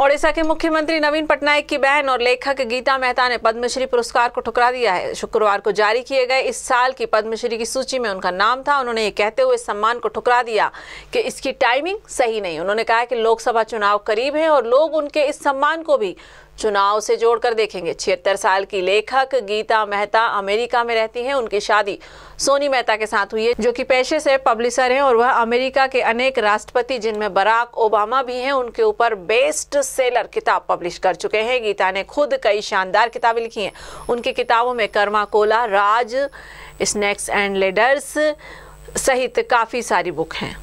ओडिशा के मुख्यमंत्री नवीन पटनायक की बहन और लेखक गीता मेहता ने पद्मश्री पुरस्कार को ठुकरा दिया है। शुक्रवार को जारी किए गए इस साल की पद्मश्री की सूची में उनका नाम था। उन्होंने ये कहते हुए सम्मान को ठुकरा दिया कि इसकी टाइमिंग सही नहीं। उन्होंने कहा कि लोकसभा चुनाव करीब है और लोग उनके इस सम्मान को भी चुनाव से जोड़कर देखेंगे। छिहत्तर साल की लेखक गीता मेहता अमेरिका में रहती हैं। उनकी शादी सोनी मेहता के साथ हुई है, जो कि पेशे से पब्लिशर हैं और वह अमेरिका के अनेक राष्ट्रपति, जिनमें बराक ओबामा भी हैं, उनके ऊपर बेस्ट सेलर किताब पब्लिश कर चुके हैं। गीता ने खुद कई शानदार किताबें लिखी हैं। उनकी किताबों में Karma Cola, Raj, snakes and ladders सहित काफ़ी सारी बुक हैं।